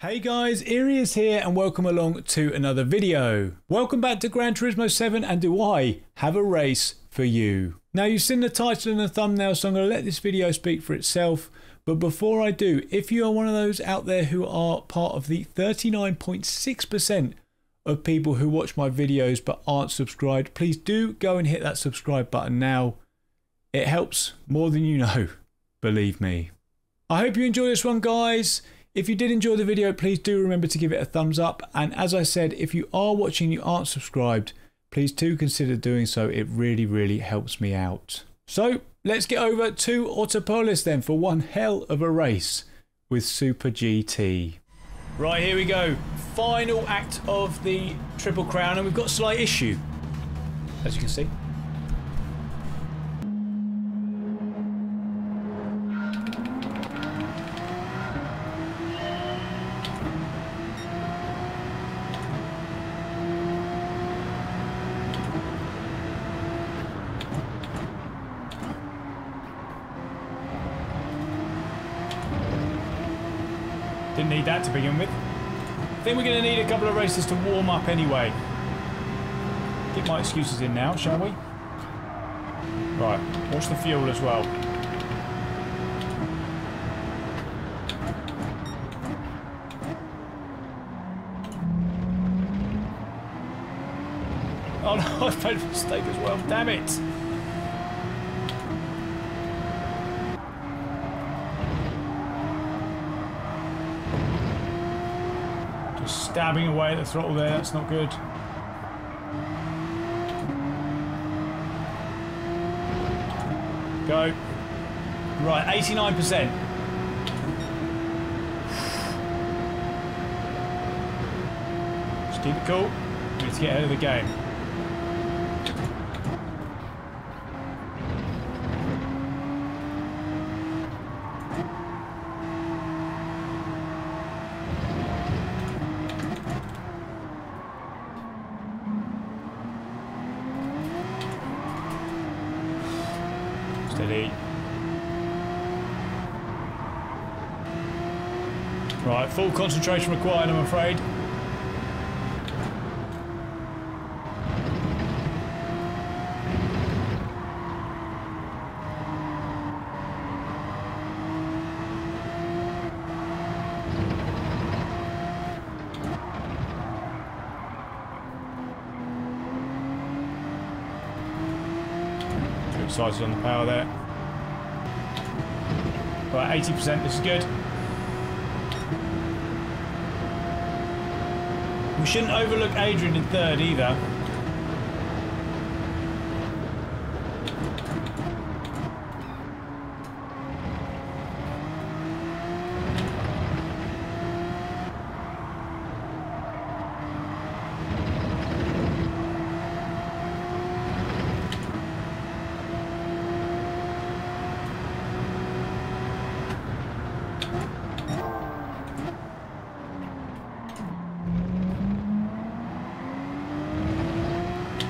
Hey guys, Erius here and welcome along to another video. Welcome back to Gran Turismo 7 and do I have a race for you. Now you've seen the title and the thumbnail so I'm going to let this video speak for itself. But before I do, if you are one of those out there who are part of the 39.6% of people who watch my videos but aren't subscribed, please do go and hit that subscribe button now. It helps more than you know, believe me. I hope you enjoy this one guys. If you did enjoy the video, please do remember to give it a thumbs up. And as I said, if you are watching you aren't subscribed, please do consider doing so. It really, really helps me out. So let's get over to Autopolis then for one hell of a race with Super GT. Right, here we go. Final act of the Triple Crown, and we've got a slight issue, as you can see. Didn't need that to begin with. I think we're going to need a couple of races to warm up anyway. Get my excuses in now, shall we? Right, watch the fuel as well. Oh no, I've made a mistake as well, damn it! Just stabbing away at the throttle there, that's not good. Go. Right, 89%. Just keep it cool. To get ahead of the game. Right, full concentration required, I'm afraid. Too excited on the power there. Right, 80%, this is good. Shouldn't overlook Adrian in third either.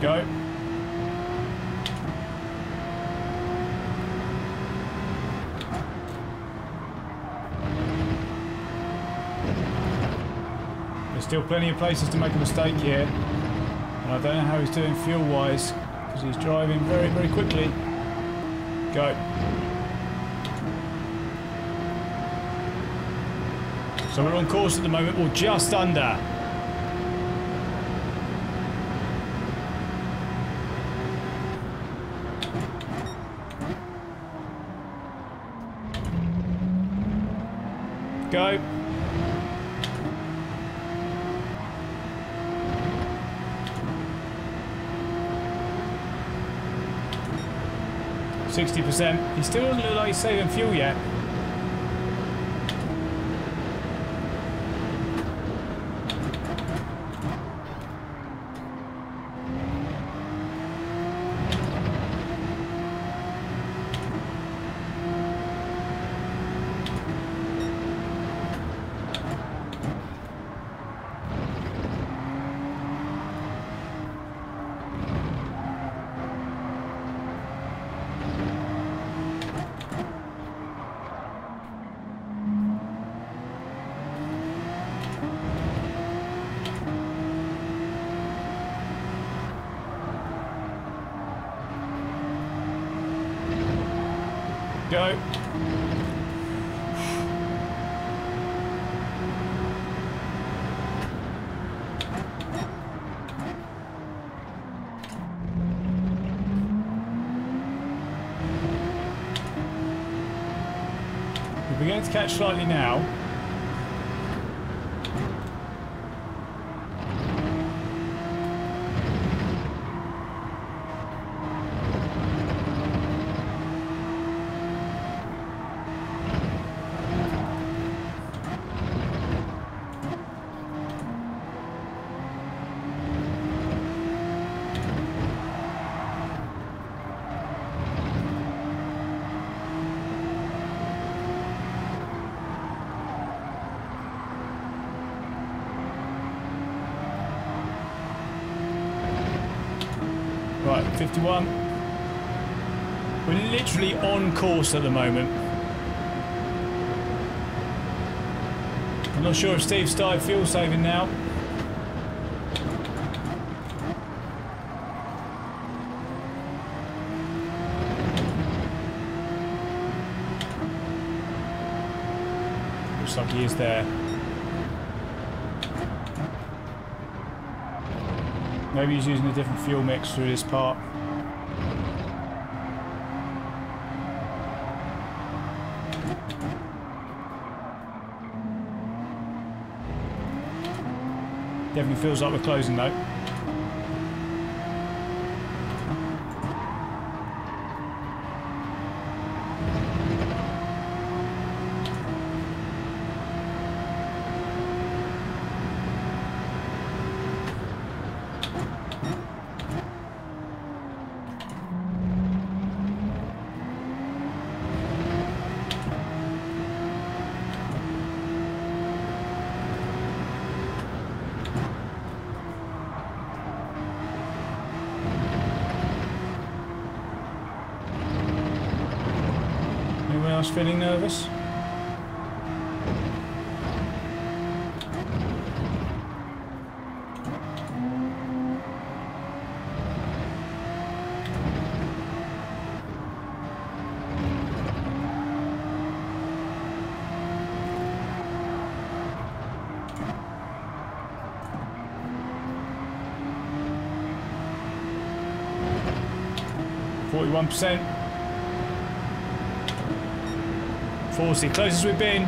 Go. There's still plenty of places to make a mistake here. And I don't know how he's doing fuel-wise, because he's driving very, very quickly. Go. So we're on course at the moment, or just under. Go. Sixty percent. He still doesn't look like he's saving fuel yet. Go. We're beginning to catch slightly now. Right, 51. We're literally on course at the moment. I'm not sure if Steve started fuel saving now. Looks like he is there. Maybe he's using a different fuel mix through this part. Definitely feels like we're closing though. Anyone else feeling nervous? Forty-one percent. 40, closest we've been.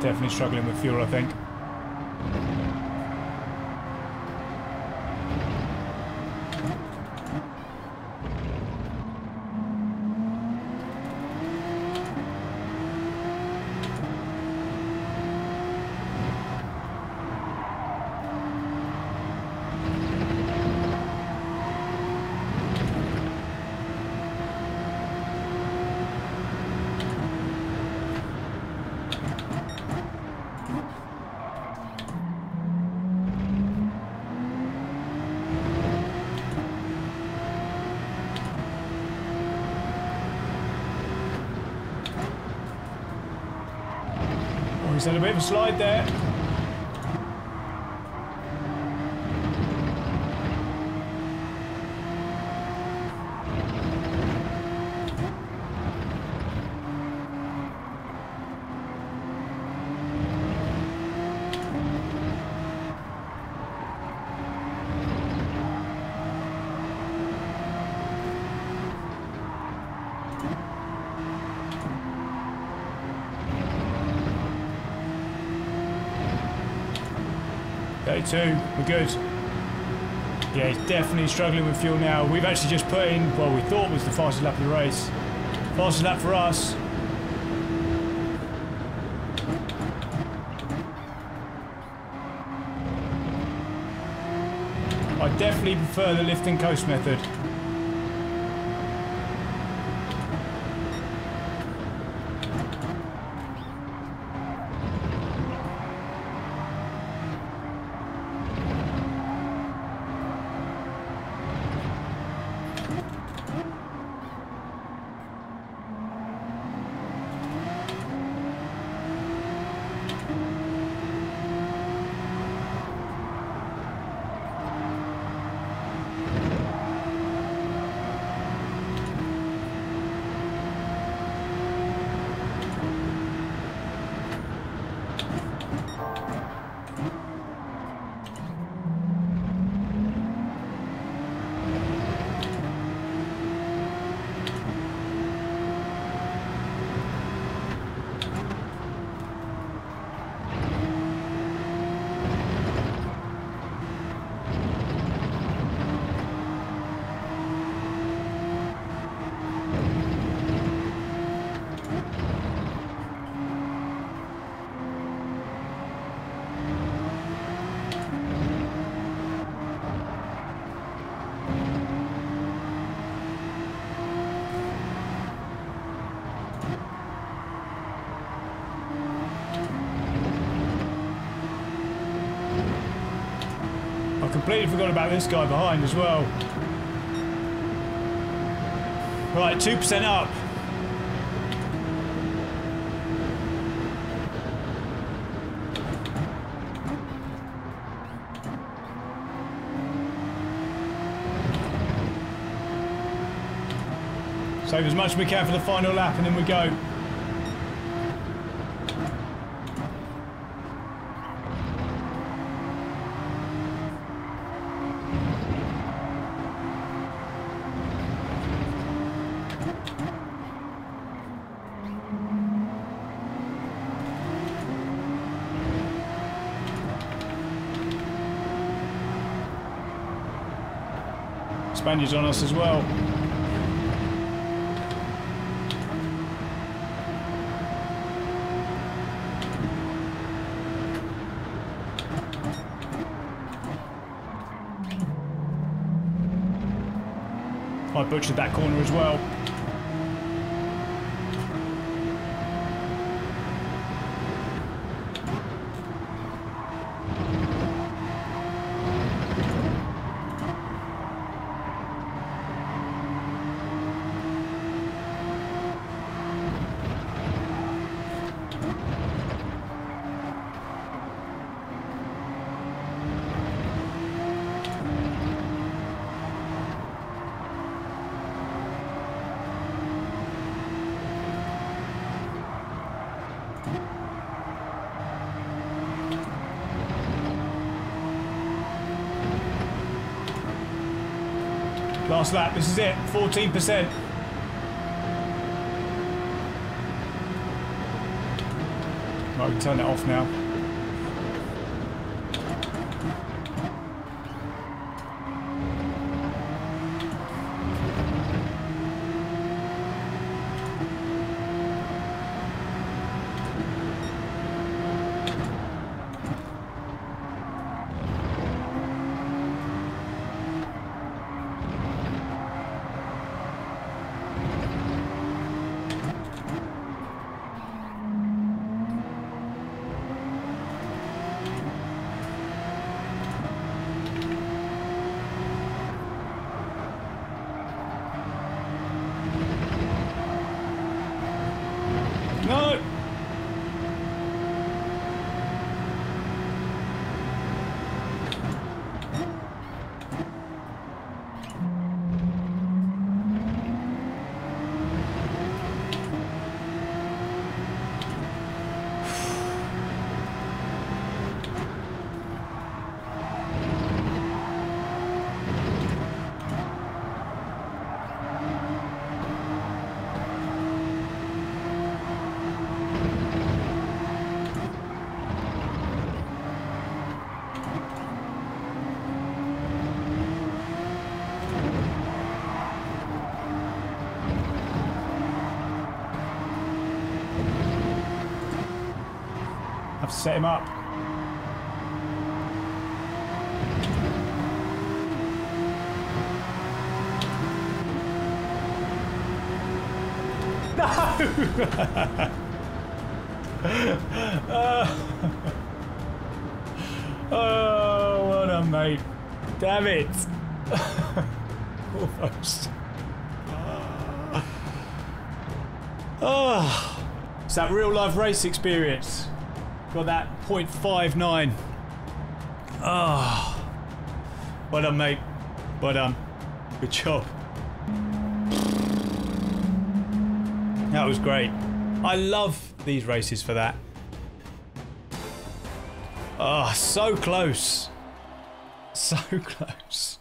Definitely struggling with fuel, I think. He's had a bit of a slide there. Day two, we're good. Yeah, he's definitely struggling with fuel now. We've actually just put in, what we thought was the fastest lap of the race. Fastest lap for us. I definitely prefer the lift and coast method. I completely forgot about this guy behind as well. Right, 2% up. Save as much as we can for the final lap and then we go. Spaniards on us as well. I butchered that corner as well. Last lap, this is it, 14%. Right, we can turn it off now. No! Have set him up. Uh, oh, well done, mate. Damn it. Almost. Oh, it's that real life race experience. Got that 0.59. Oh, ah. well done, mate. Well done. Good job. That was great. I love these races for that. Oh, so close. So close.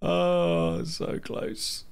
Oh, so close.